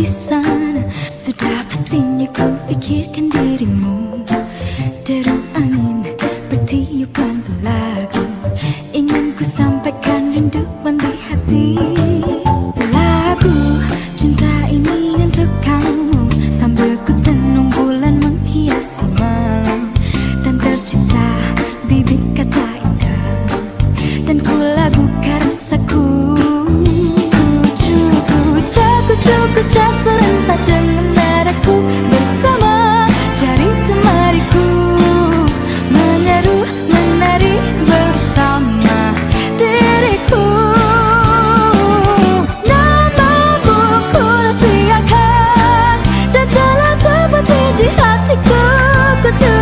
di sana. Sudah pastinya ku pikirkan dirimu. Deru angin bertiupan belagu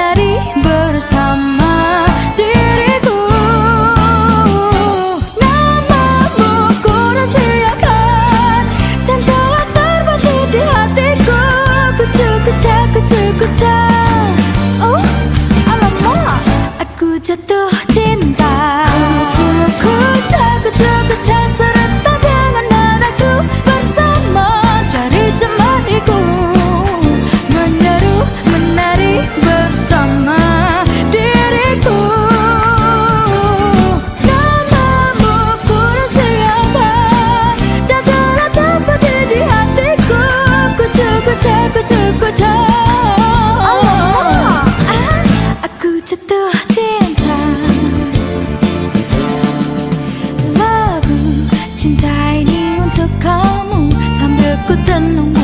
menari bersama diriku. Namamu ku rahasiakan Dan telah terbati di hatiku. Ku cukup, cukup, cukup, ku tenung